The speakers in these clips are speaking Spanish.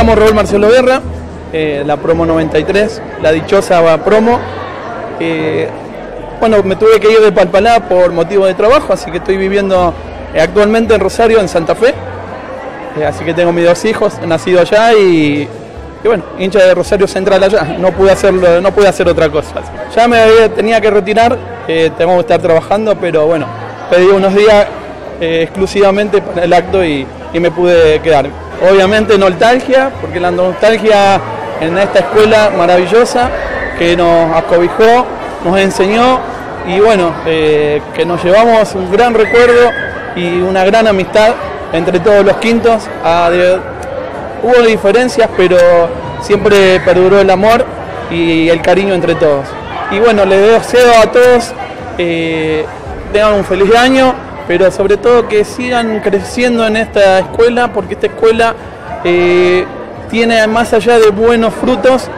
llamo Raúl Marcelo Guerra, eh, la promo 93, la dichosa promo. Eh, bueno, me tuve que ir de Palpalá por motivo de trabajo, así que estoy viviendo eh, actualmente en Rosario, en Santa Fe. así que tengo mis dos hijos, nacido allá y, bueno, hincha de Rosario Central allá. No pude hacerlo, no pude hacer otra cosa. Ya me tenía que retirar, tengo que estar trabajando, pero bueno, pedí unos días exclusivamente para el acto y, y me pude quedar. Obviamente nostalgia, porque la nostalgia en esta escuela maravillosa que nos acobijó, nos enseñó y bueno, eh, que nos llevamos un gran recuerdo y una gran amistad entre todos los quintos. Ah, hubo diferencias, pero siempre perduró el amor y el cariño entre todos. Y bueno, les deseo a todos eh, tengan un feliz año, pero sobre todo que sigan creciendo en esta escuela, porque esta escuela eh, tiene, más allá de buenos frutos,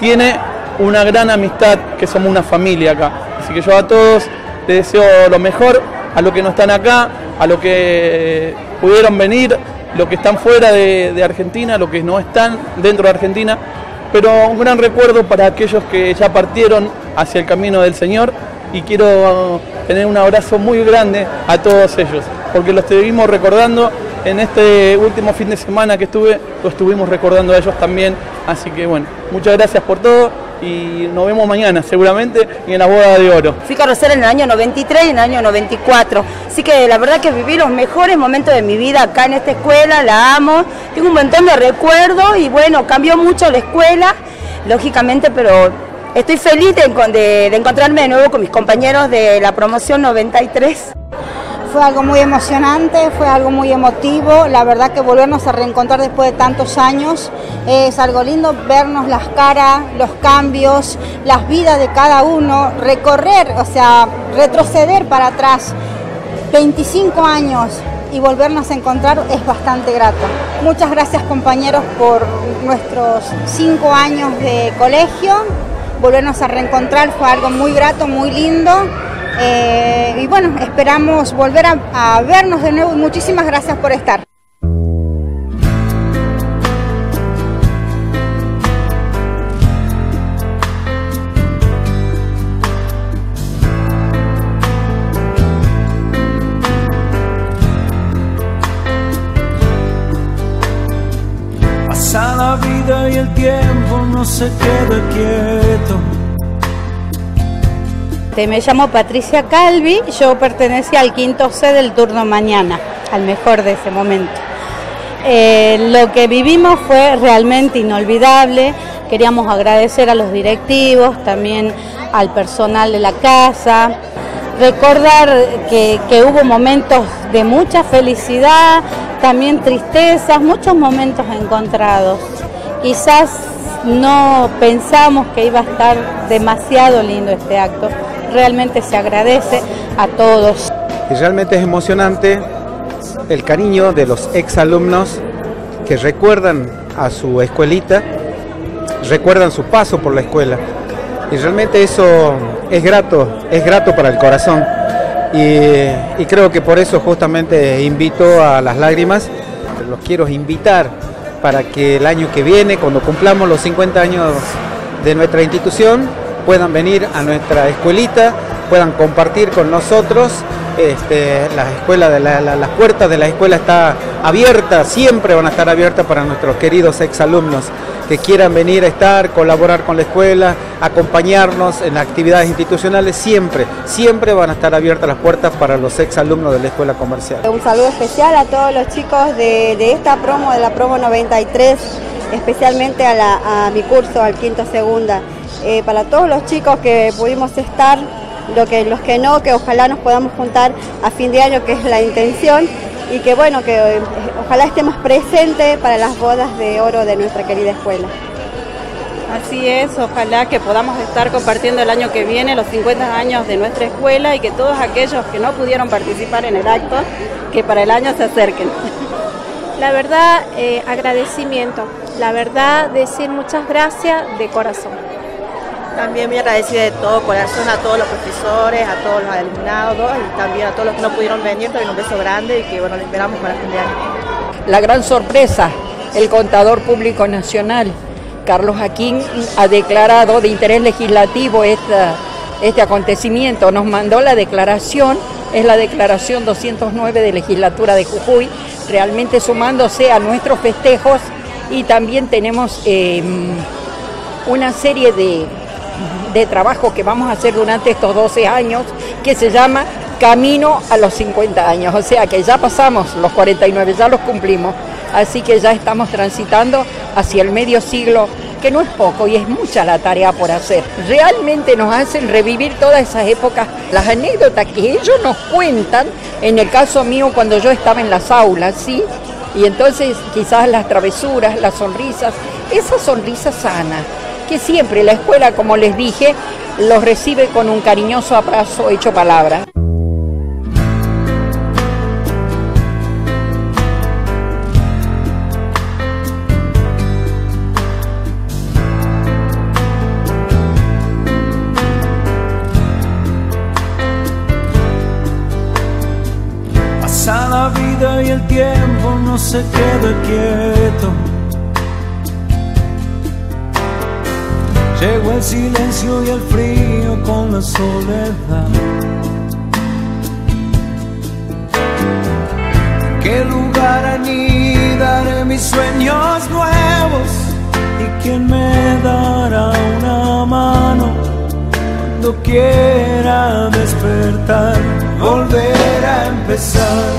tiene una gran amistad, que somos una familia acá. Así que yo a todos les deseo lo mejor, a los que no están acá, a los que pudieron venir, los que están fuera de, de Argentina, los que no están dentro de Argentina, pero un gran recuerdo para aquellos que ya partieron hacia el camino del Señor y quiero tener un abrazo muy grande a todos ellos, porque los estuvimos recordando en este último fin de semana que estuve, lo estuvimos recordando a ellos también, así que bueno, muchas gracias por todo y nos vemos mañana seguramente en la boda de oro. Fui carrocera en el año 93 y en el año 94, así que la verdad que viví los mejores momentos de mi vida acá en esta escuela, la amo, tengo un montón de recuerdos y bueno, cambió mucho la escuela, lógicamente, pero Estoy feliz de, encontrarme de nuevo con mis compañeros de la promoción 93. Fue algo muy emocionante, fue algo muy emotivo, la verdad que volvernos a reencontrar después de tantos años es algo lindo, vernos las caras, los cambios, las vidas de cada uno, recorrer, o sea, retroceder para atrás 25 años y volvernos a encontrar es bastante grato. Muchas gracias compañeros por nuestros cinco años de colegio, volvernos a reencontrar fue algo muy grato, muy lindo. Eh, y bueno, esperamos volver a, vernos de nuevo muchísimas gracias por estar. Pasa la vida y el tiempo no se queda quieto. Me llamo Patricia Calvi, yo pertenecía al quinto C del turno mañana, al mejor de ese momento. Eh, lo que vivimos fue realmente inolvidable, queríamos agradecer a los directivos, también al personal de la casa, recordar que, que hubo momentos de mucha felicidad, también tristezas, muchos momentos encontrados. Quizás no pensamos que iba a estar demasiado lindo este acto. Realmente se agradece a todos. Y realmente es emocionante el cariño de los exalumnos que recuerdan a su escuelita, recuerdan su paso por la escuela. Y realmente eso es grato, es grato para el corazón. Y, creo que por eso justamente invito a las lágrimas, los quiero invitar para que el año que viene, cuando cumplamos los 50 años de nuestra institución, puedan venir a nuestra escuelita, puedan compartir con nosotros. Este, la escuela de las puertas de la escuela está abierta, siempre van a estar abiertas para nuestros queridos exalumnos que quieran venir a estar, colaborar con la escuela, acompañarnos en actividades institucionales, siempre, siempre van a estar abiertas las puertas para los exalumnos de la escuela comercial. Un saludo especial a todos los chicos de, esta promo, de la promo 93, especialmente a, mi curso, al quinto segunda. Eh, para todos los chicos que pudimos estar, lo que, los que no, que ojalá nos podamos juntar a fin de año, que es la intención y que bueno, que eh, ojalá estemos presentes para las bodas de oro de nuestra querida escuela. Así es, ojalá que podamos estar compartiendo el año que viene los 50 años de nuestra escuela y que todos aquellos que no pudieron participar en el acto, que para el año se acerquen. La verdad, eh, agradecimiento. La verdad, decir muchas gracias de corazón. También muy agradecida de todo corazón a todos los profesores, a todos los alumnados y también a todos los que no pudieron venir, también un beso grande y que bueno, lo esperamos para fin de año. La gran sorpresa el contador público nacional, Carlos Jaquín, ha declarado de interés legislativo esta, este acontecimiento. Nos mandó la declaración, es la declaración 209 de legislatura de Jujuy, realmente sumándose a nuestros festejos y también tenemos eh, una serie de, de trabajo que vamos a hacer durante estos 12 años que se llama Camino a los 50 años, o sea que ya pasamos los 49, ya los cumplimos, así que ya estamos transitando hacia el medio siglo, que no es poco y es mucha la tarea por hacer. Realmente nos hacen revivir todas esas épocas, las anécdotas que ellos nos cuentan, en el caso mío cuando yo estaba en las aulas, ¿sí? Y entonces quizás las travesuras, las sonrisas, esa sonrisa sana, siempre la escuela, como les dije, los recibe con un cariñoso abrazo hecho palabra. Pasa la vida y el tiempo no se queda. Llegó el silencio y el frío con la soledad. ¿En qué lugar anidaré mis sueños nuevos? ¿Y quién me dará una mano cuando quiera despertar? Volver a empezar.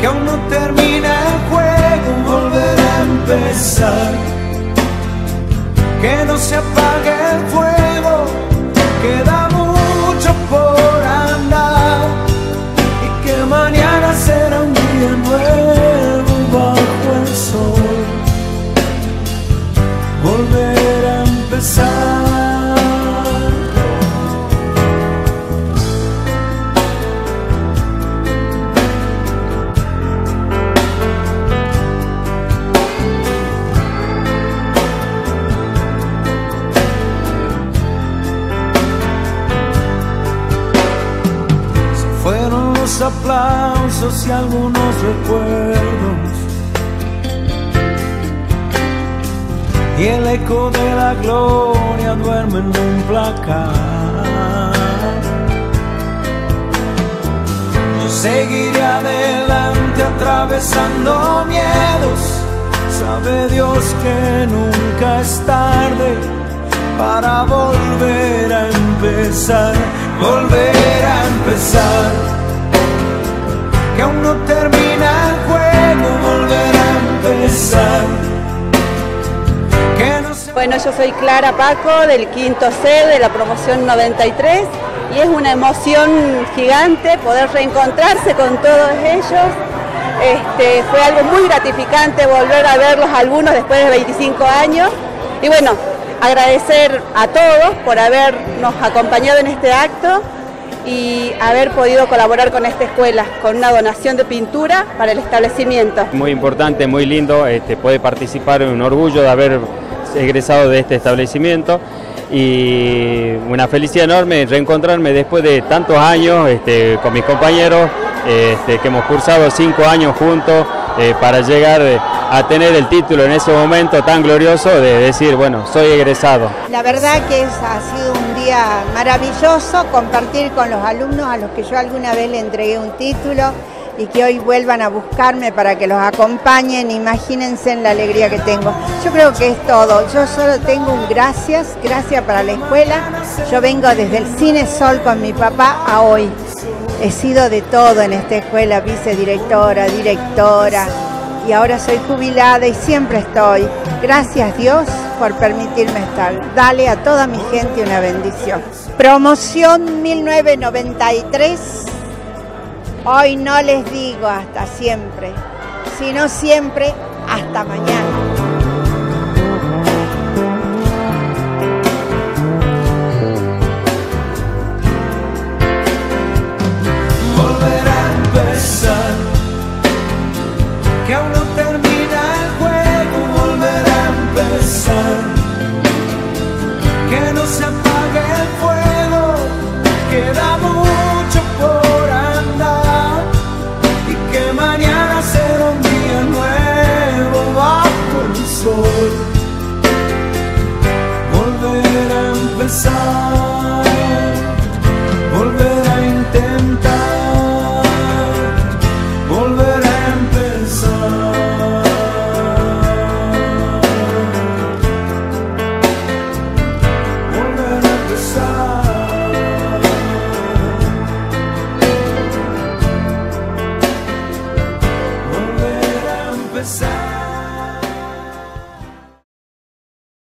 Que aún no termina el juego, volver a empezar que no se apague el fuego, los aplausos y algunos recuerdos. Y el eco de la gloria duerme en un placar. Yo seguiré adelante atravesando miedos. Sabe Dios que nunca es tarde para volver a empezar, volver a empezar. Que aún no termina el juego, volver a empezar. Bueno, yo soy Clara Paco del quinto C de la promoción 93 y es una emoción gigante poder reencontrarse con todos ellos. Este, fue algo muy gratificante volver a verlos algunos después de 25 años y bueno, agradecer a todos por habernos acompañado en este acto y haber podido colaborar con esta escuela con una donación de pintura para el establecimiento. Muy importante, muy lindo, este, puede participar, un orgullo de haber egresado de este establecimiento y una felicidad enorme reencontrarme después de tantos años este, con mis compañeros este, que hemos cursado cinco años juntos eh, para llegar eh, a tener el título en ese momento tan glorioso de decir, bueno, soy egresado. La verdad que es- ha sido un día maravilloso compartir con los alumnos a los que yo alguna vez le entregué un título y que hoy vuelvan a buscarme para que los acompañen. Imagínense en la alegría que tengo. Yo creo que es todo. Yo solo tengo un gracias, gracias para la escuela. Yo vengo desde el Cine Sol con mi papá a hoy. He sido de todo en esta escuela, vicedirectora, directora, y ahora soy jubilada y siempre estoy. Gracias Dios por permitirme estar. Dale a toda mi gente una bendición. Promoción 1993. Hoy no les digo hasta siempre, sino siempre hasta mañana.